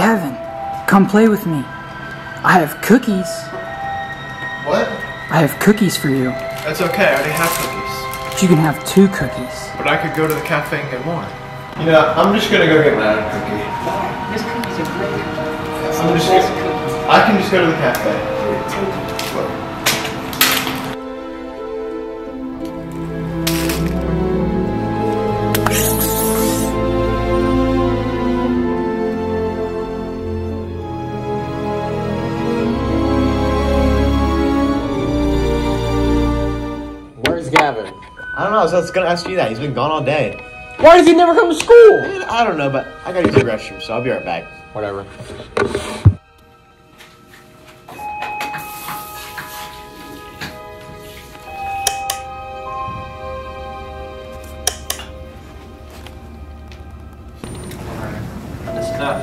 Gavin, come play with me. I have cookies. What? I have cookies for you. That's okay, I already have cookies. But you can have two cookies. But I could go to the cafe and get more. You know, I'm just gonna go get my own cookie. His cookies are great. I'm just gonna. I can just go to the cafe. Gavin? I don't know. I was just gonna ask you that. He's been gone all day. Why does he never come to school? I don't know, but I gotta use the restroom, so I'll be right back. Whatever. This stuff.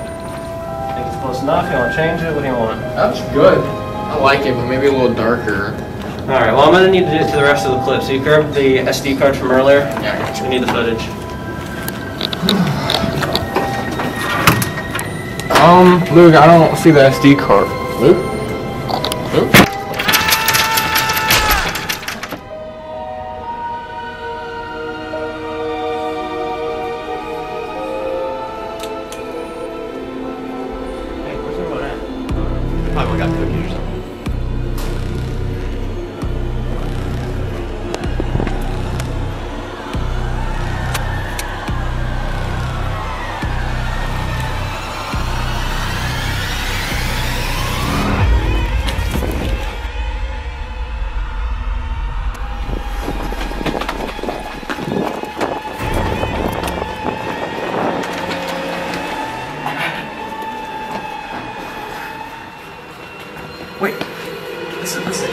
Think it's close enough? You want to change it? What do you want? That's good. I like it, but maybe a little darker. Alright, well, I'm going to need to do to the rest of the clip. So you grabbed the SD card from earlier? Yeah, We need the footage. Um, Luke, I don't see the SD card. Luke? Luke? Hey, where's everyone at? Probably got cookies or something. Wait, listen, listen.